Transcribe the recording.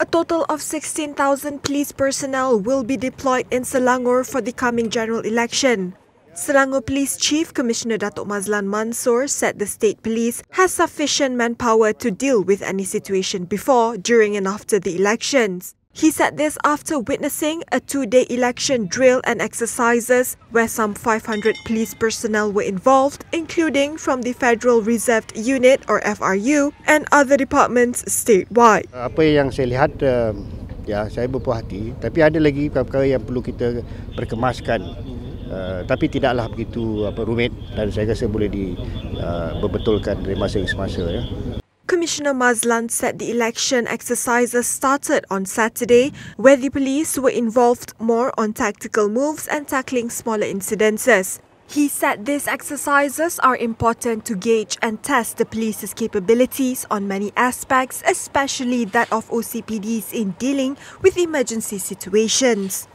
A total of 16,000 police personnel will be deployed in Selangor for the coming general election. Selangor Police Chief Commissioner Datuk Mazlan Mansor said the state police has sufficient manpower to deal with any situation before, during and after the elections. He said this after witnessing a two-day election drill and exercises where some 500 police personnel were involved, including from the Federal Reserve Unit or FRU and other departments statewide. Apa yang saya lihat uh, ya saya berpuas hati tapi ada lagi perkara yang perlu kita perkemaskan uh, tapi tidaklah begitu apa rumit dan saya rasa boleh dibetulkan uh, dari masa ke semasa ya. Commissioner Mazlan said the election exercises started on Saturday, where the police were involved more on tactical moves and tackling smaller incidences. He said these exercises are important to gauge and test the police's capabilities on many aspects, especially that of OCPDs in dealing with emergency situations.